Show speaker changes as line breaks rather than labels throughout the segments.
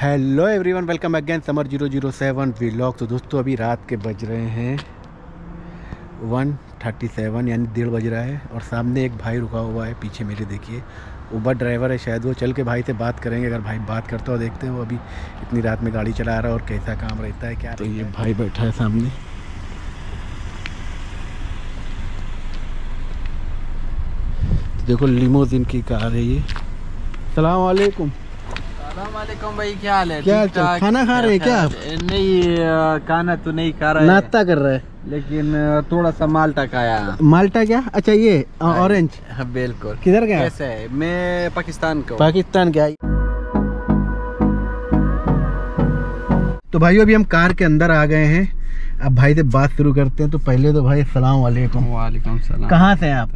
Hello everyone welcome again Samar zero zero seven vlog तो दोस्तों अभी रात के बज रहे हैं वन थर्टी सेवन यानी डेढ़ बज रहा है और सामने एक भाई रुका हुआ है पीछे मेरे देखिए। ऊबर ड्राइवर है शायद वो चल के भाई से बात करेंगे अगर भाई बात करता हो देखते हैं वो अभी इतनी रात में गाड़ी चला रहा है और कैसा काम रहता है क्या तो ये भाई बैठा है सामने। तो देखो लिमोजिन की कार है ये। सलाम
भाई क्या हाल है?
क्या? खाना खा रहे हैं क्या आप?
नहीं खाना तो नहीं खा रहा। है
नाश्ता कर रहा है।
लेकिन थोड़ा सा माल्टा खाया।
माल्टा क्या? अच्छा ये ऑरेंज
हाँ, बिल्कुल।
किधर गया?
कैसे है? मैं पाकिस्तान का
पाकिस्तान क्या तो भाई अभी हम कार के अंदर आ गए हैं। अब भाई से बात शुरू करते हैं। तो पहले तो भाई सलाम वालेकुम।
वालेकुम सलाम।
कहाँ से हैं आप?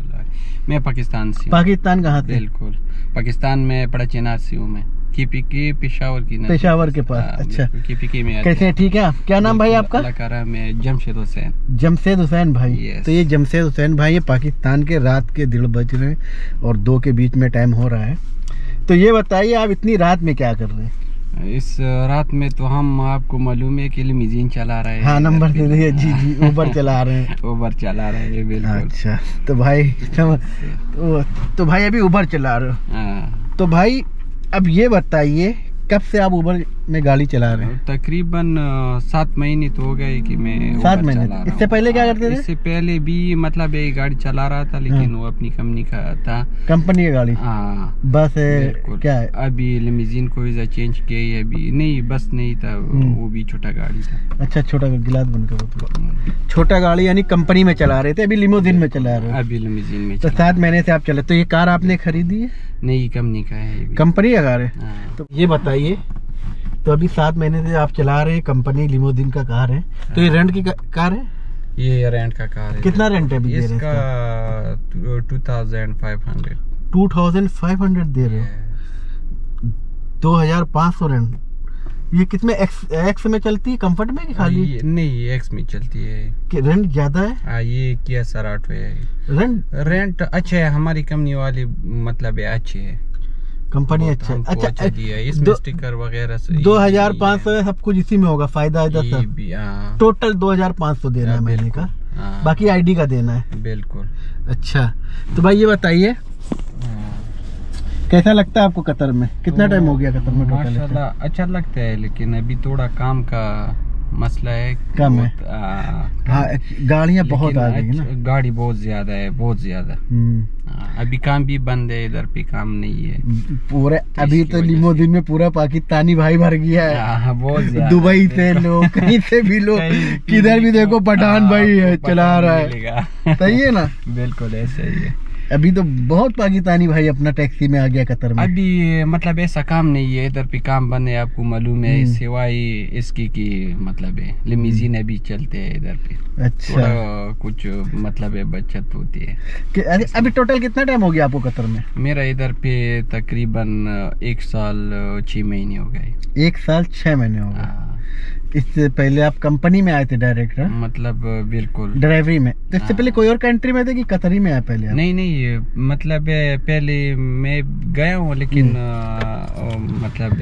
मैं पाकिस्तान से
पाकिस्तान कहाँ से
बिल्कुल। पाकिस्तान में बड़ा चिनार से हूँ मैं। कीपी की पेशावर की
पेशावर के पास,
हाँ,
अच्छा।
कीपी की में
कैसे हैं ठीक है। आप क्या नाम भाई आपका?
जमशेद हुसैन।
जमशेद हुसैन भाई. तो ये जमशेद हुसैन भाई ये पाकिस्तान के रात के डेढ़ बज रहे हैं और दो के बीच में टाइम हो रहा है। तो ये बताइए आप इतनी रात में क्या कर रहे हैं?
इस रात में तो हम आपको मालूम है कि लिमिजीन चला रहे हैं।
हाँ नंबर दे दीजिए जी जी ऊबर चला रहे हैं।
ओवर चला रहे हैं बिल्कुल।
अच्छा तो भाई तो, तो भाई अभी उबर चला रहे हो।
हाँ।
तो भाई अब ये बताइए कब से आप उबर में गाड़ी चला रहे हैं?
तकरीबन सात महीने तो हो गए कि मैं
सात महीने इससे पहले क्या
हाँ,
करते थे?
इससे पहले भी मतलब ये गाड़ी चला रहा था लेकिन वो अपनी कंपनी का था।
कंपनी की गाड़ी?
हाँ।
बस है क्या है?
अभी लिमिजीन को वीज़ा चेंज किया है अभी नहीं बस नहीं था
हम्म।
वो भी छोटा गाड़ी था।
अच्छा छोटा गिलास बनकर छोटा गाड़ी यानी कंपनी में चला रहे थे अभी लिमोजिन में चला रहे
अभी लिमिजीन में
तो सात महीने से आप चले तो ये कार आपने खरीदी है?
नई कंपनी का है
कंपनी का कार है
हाँ।
तो ये बताइए तो अभी सात महीने से आप चला रहे हैं कंपनी लिमोदिन का कार है तो ये रेंट की का- कार है?
ये रेंट का कार है।
कितना रेंट है अभी दे रहे हैं
इसका two thousand five hundred
two thousand five hundred दे रहे हो? दो हज़ार पाँच सौ रेंट ये कितने एक्स एक्स में चलती है? कंफर्ट में कि खाली?
नहीं एक्स में चलती है।
कि रेंट ज़्यादा है?
हाँ ये किया सराट है।
रेंट
रेंट अच्छा है हमारी कंपनी वाली मतलब है अच्छी है।
कंपनी अच्छा है। अच्छा
अच्छा दिया है। इसमें स्टिकर वगैरह से
दो हज़ार पाँच सौ सब कुछ इसी में होगा फ़ायदा है
ये हाँ।
टोटल दो हज़ार पाँच सौ देना है
हाँ,
महीने का
हाँ,
बाकी आईडी का देना है।
बिल्कुल।
अच्छा तो भाई ये बताइए
हाँ।
कैसा लगता है आपको कतर में? कितना टाइम हो गया कतर में
माशाल्लाह अच्छा लगता है लेकिन अभी थोड़ा काम का मसला है
कम है।
हाँ,
हाँ। गाड़ियाँ बहुत आ गई ना।
अच्छा- गाड़ी बहुत ज़्यादा है बहुत ज़्यादा।
हम्म,
हाँ, अभी काम भी बंद है इधर पे काम नहीं है।
पूरे अभी तो
वजह से।
लिमोजिन में पूरा पाकिस्तानी भाई भर गया है।
हाँ, बहुत
दुबई से लोग कहीं से भी लोग किधर भी देखो पठान
हाँ,
भाई है चला रहा है। सही है ना?
बिल्कुल ऐसा ही है।
अभी तो बहुत पाकिस्तानी भाई अपना टैक्सी में आ गया कतर में।
अभी मतलब ऐसा काम नहीं है इधर पे काम बंद है आपको मालूम है
हम्म।
सिवाय इसकी की मतलब है लिमिजीन अभी चलते हैं इधर पे
अच्छा।
कुछ मतलब है बचत होती है।
अभी टोटल कितना टाइम हो गया आपको कतर में?
मेरा इधर पे तकरीबन एक साल छह महीने हो गए।
एक साल छह महीने हो गए।
हाँ,
इससे पहले आप कंपनी में आए थे डायरेक्ट हाँ?
मतलब बिल्कुल
ड्राइवरी में तो इससे
हाँ।
पहले कोई और कंट्री में थे कि कतरी में आए पहले आप?
नहीं नहीं मतलब पहले मैं गया हूँ लेकिन
हम्म।
अ, अ, मतलब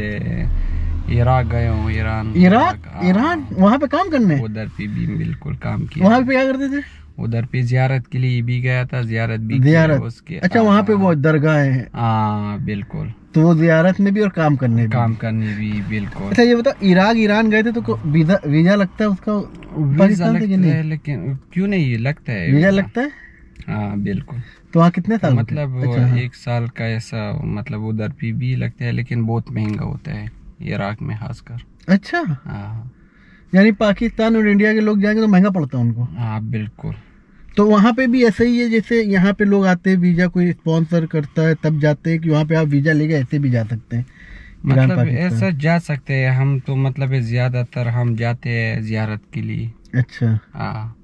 इराक गए हूँ ईरान
इराक?
हाँ,
ईरान? वहाँ पे काम करने?
उधर पे भी बिल्कुल काम किया।
वहाँ पे क्या करते थे?
उधर पे जियारत के लिए भी गया था जियारत भी
जियारत।
उसके
अच्छा वहाँ पे वो दरगाह है।
हाँ बिल्कुल।
तो वो जियारत में भी और काम करने भी।
काम करने भी बिल्कुल।
अच्छा ये बताओ इराक ईरान गए थे तो वीज़ा लगता है उसका?
वीज़ा लगता
नहीं?
है लेकिन क्यों नहीं लगता है
वीज़ा लगता है?
हाँ बिल्कुल।
तो वहाँ कितने साल
मतलब
अच्छा, हाँ।
एक साल का ऐसा मतलब उधर पे भी लगता है लेकिन बहुत महँगा होता है। इराक में खासकर।
अच्छा?
हाँ।
यानी पाकिस्तान और इंडिया के लोग जाएँगे तो महँगा पड़ता है उनको?
हाँ बिल्कुल।
तो वहाँ पे भी ऐसा ही है जैसे यहाँ पे लोग आते हैं वीज़ा कोई स्पॉन्सर करता है तब जाते हैं कि वहाँ पे आप वीज़ा लेके ऐसे भी जा सकते हैं
मतलब ऐसा जा सकते हैं हम तो मतलब ज़्यादातर हम जाते हैं जियारत के लिए।
अच्छा।
हाँ।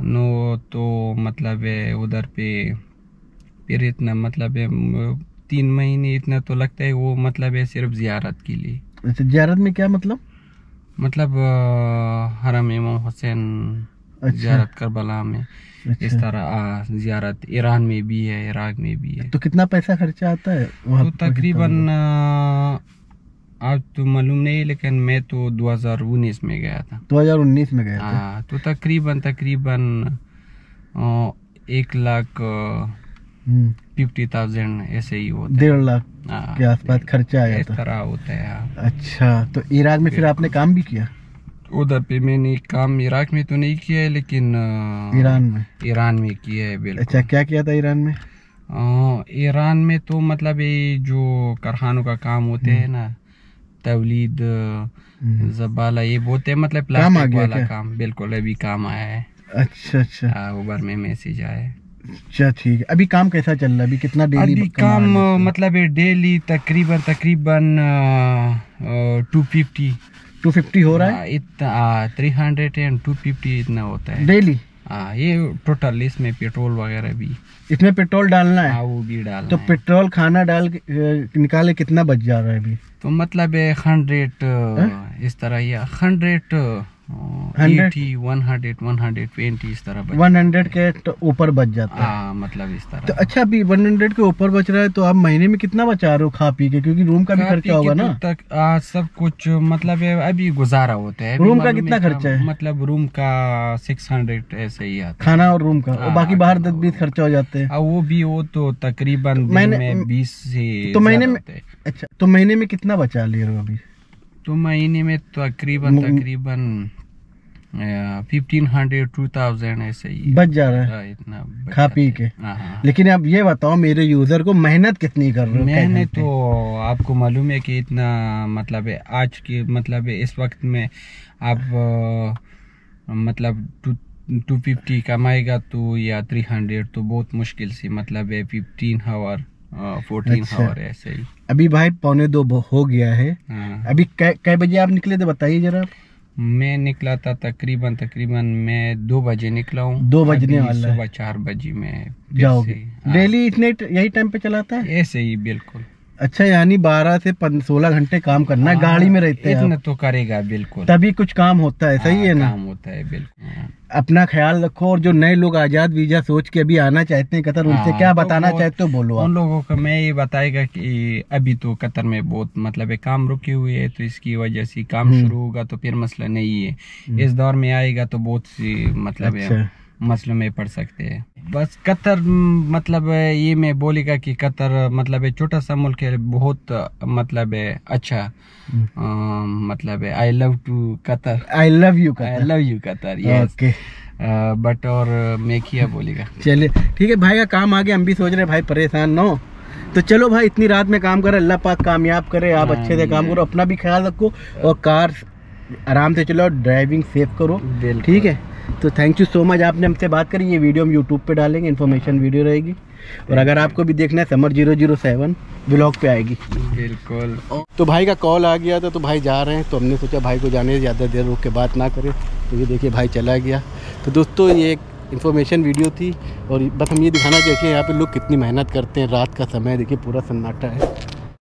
नो तो मतलब उधर पे फिर इतना मतलब तीन महीने इतना तो लगता है वो मतलब है सिर्फ़ जियारत के लिए।
अच्छा जियारत में क्या मतलब?
मतलब हरम इमाम हुसैन
अच्छा।
जियारत करबला में। इस
अच्छा
तरह जियारत ईरान में भी है इराक में भी है।
तो कितना पैसा खर्चा आता है वहाँ
तो तकरीबन आप तो मालूम नहीं लेकिन मैं तो 2019 में गया था।
2019 में गया थे?
हाँ तो तकरीबन तकरीबन एक लाख
हम्म,
फिफ्टी थाउज़ेंड ऐसे ही होता है।
डेढ़ लाख
हाँ,
के आसपास खर्चा आया
इस
था
तरह होता है हाँ।
अच्छा तो इराक में फिर आपने काम भी किया?
उधर पे मैंने काम इराक में तो नहीं किया है लेकिन
ईरान में?
ईरान में किया है बिल्कुल।
अच्छा क्या किया था ईरान में?
ईरान में तो मतलब ये जो कारखानों का काम होते हैं ना तवलीद
हम्म,
जबाला ये बोलते हैं मतलब प्लास्टिक वाला
क्या?
काम बिल्कुल अभी काम आया है।
अच्छा अच्छा।
हाँ, उबर में मैसेज आया है।
अच्छा ठीक है। अभी काम कैसा चल रहा है? अभी कितना डेली
अभी काम मतलब डेली तकरीबन तकरीबन टू फिफ्टी
टू फिफ्टी हो रहा है?
इतना three hundred and two fifty इतना होता है।
डेली
हाँ ये टोटल इसमें पेट्रोल वगैरह भी।
इसमें पेट्रोल डालना है?
हाँ वो भी डालना
तो पेट्रोल खाना डाल निकाले कितना बच जा रहा है अभी?
तो मतलब हंड्रेड इस तरह या hundred
100?
Eighty one hundred one hundred
के तो ऊपर बच जाता है।
हाँ मतलब इस
तो अच्छा अभी वन हंड्रेड के ऊपर बच रहा है तो आप महीने में कितना बचा रहे हो खा पी के? क्योंकि रूम का भी खर्चा होगा ना।
तो तक आ, सब कुछ मतलब अभी गुजारा होता है।
रूम का कितना खर्चा है?
मतलब रूम का सिक्स हंड्रेड ऐसे ही आता
खाना और रूम का। और
हाँ,
बाकी बाहर दस बीस खर्चा हो जाते हैं।
वो भी वो तो तकरीबन बीस से
तो महीने में- अच्छा तो महीने में कितना बचा ले रहे हो अभी?
तो महीने में तकरीबन
मु-
तकरीबन फिफ्टीन हंड्रेड टू थाउज़ेंड ऐसे ही
बच जा रहा है
हाँ, इतना
खा पी के।
हाँ, हाँ।
लेकिन अब ये बताओ मेरे यूज़र को मेहनत कितनी कर रहे हो
मैंने तो आपको मालूम है कि इतना मतलब है आज के मतलब है इस वक्त में आप मतलब टू टू फिफ्टी कमाएगा तो या थ्री हंड्रेड तो बहुत मुश्किल से मतलब है फिफ्टीन हावर फोर्टीन
अच्छा।
आवर ऐसे ही।
अभी भाई पौने दो हो गया है।
हाँ।
अभी कै कै बजे आप निकले थे बताइए जरा।
मैं निकला था तकरीबन तकरीबन मैं दो बजे निकला हूँ।
दो बजने वाला
सुबह चार बजे में
जाओगे।
हाँ,
डेली इतने यही टाइम पे चलाता है?
ऐसे ही बिल्कुल।
अच्छा यानी बारह से सोलह घंटे काम करना है
हाँ,
गाड़ी में रहते हैं
तो करेगा बिल्कुल।
तभी कुछ काम होता है सही
हाँ,
है ना?
काम होता है बिल्कुल हाँ।
अपना ख्याल रखो और जो नए लोग आज़ाद वीज़ा सोच के अभी आना चाहते हैं कतर उनसे क्या
तो
बताना चाहते हो बोलो
उन लोगों को मैं ये बताएगा कि अभी तो कतर में बहुत मतलब काम रुके हुए है तो इसकी वजह से काम
हम्म।
शुरू होगा तो फिर मसला नहीं है। इस दौर में आएगा तो बहुत सी मतलब
अच्छा।
मसलों में पड़ सकते हैं। बस कतर मतलब ये मैं बोलेगा कि कतर मतलब है छोटा सा मुल्क है बहुत मतलब है अच्छा
हम्म।
अ, मतलब है I love to Qatar.
I love you
I love you Qatar yes
okay
but और मैं क्या बोलेगा।
चलिए ठीक है भाई का काम आ गया हम भी सोच रहे हैं भाई परेशान ना हो। तो चलो भाई इतनी रात में काम करे अल्लाह पाक कामयाब करे आप अच्छे से काम करो अपना भी ख्याल रखो और कार आराम से चलो ड्राइविंग सेफ़ करो। ठीक है? तो थैंक यू सो मच आपने हमसे बात करी ये वीडियो हम यूट्यूब पे डालेंगे इन्फॉर्मेशन वीडियो रहेगी। और अगर आपको भी देखना है summer zero zero seven blog पे आएगी।
बिल्कुल।
तो भाई का कॉल आ गया था तो भाई जा रहे हैं तो हमने सोचा भाई को जाने से ज़्यादा देर रुक के बात ना करें। तो ये देखिए भाई चला गया। तो दोस्तों ये एक इन्फॉर्मेशन वीडियो थी और बस हम ये दिखाना चाहते हैं यहाँ पे लोग कितनी मेहनत करते हैं रात का समय देखिए पूरा सन्नाटा है।